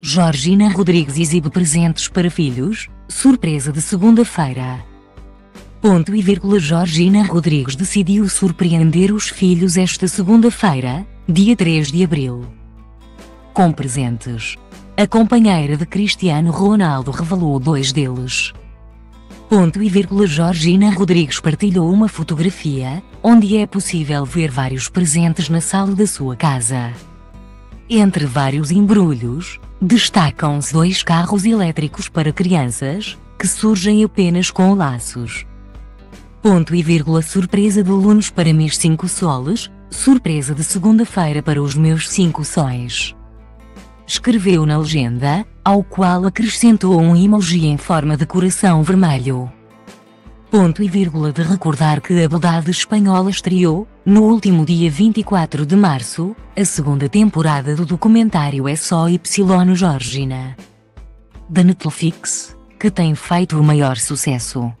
Georgina Rodrigues exibe presentes para filhos, surpresa de segunda-feira. Ponto e vírgula Georgina Rodrigues decidiu surpreender os filhos esta segunda-feira, dia 3 de abril. Com presentes. A companheira de Cristiano Ronaldo revelou dois deles. Ponto e vírgula Georgina Rodrigues partilhou uma fotografia, onde é possível ver vários presentes na sala da sua casa. Entre vários embrulhos, destacam-se dois carros elétricos para crianças, que surgem apenas com laços. Ponto e vírgula surpresa de alunos para meus 5 soles, surpresa de segunda-feira para os meus 5 sóis. Escreveu na legenda, ao qual acrescentou um emoji em forma de coração vermelho. Ponto e vírgula de recordar que a Beldade Espanhola estreou, no último dia 24 de março, a segunda temporada do documentário É Só Y Georgina. Da Netflix, que tem feito o maior sucesso.